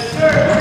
Take.